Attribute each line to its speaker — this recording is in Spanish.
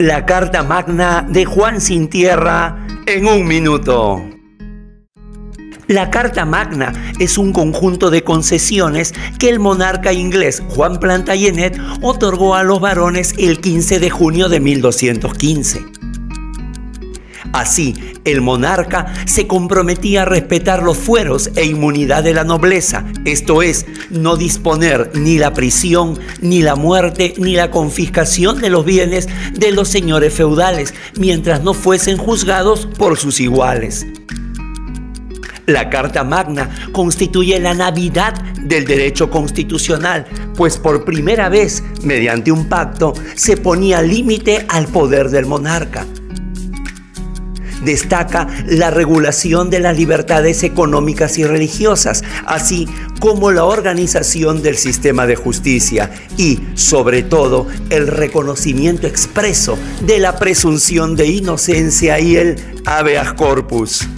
Speaker 1: La Carta Magna de Juan Sin Tierra en un minuto. La Carta Magna es un conjunto de concesiones que el monarca inglés Juan Plantagenet otorgó a los varones el 15 de junio de 1215. Así, el monarca se comprometía a respetar los fueros e inmunidad de la nobleza, esto es, no disponer ni la prisión, ni la muerte, ni la confiscación de los bienes de los señores feudales, mientras no fuesen juzgados por sus iguales. La Carta Magna constituye la Navidad del derecho constitucional, pues por primera vez, mediante un pacto, se ponía límite al poder del monarca. Destaca la regulación de las libertades económicas y religiosas, así como la organización del sistema de justicia y, sobre todo, el reconocimiento expreso de la presunción de inocencia y el habeas corpus.